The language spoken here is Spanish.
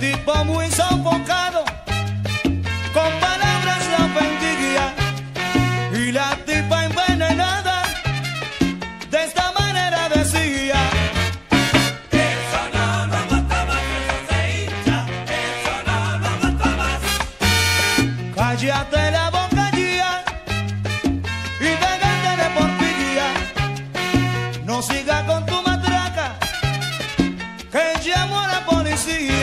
tipo muy sofocado, con palabras la ofendía. Y la tipa envenenada, de esta manera decía. Eso no lo aguanta más, eso se hincha. Eso no lo aguanta más. Cállate la boca ya y déjate de porfía. No siga con tu matraca, que llamo a la policía.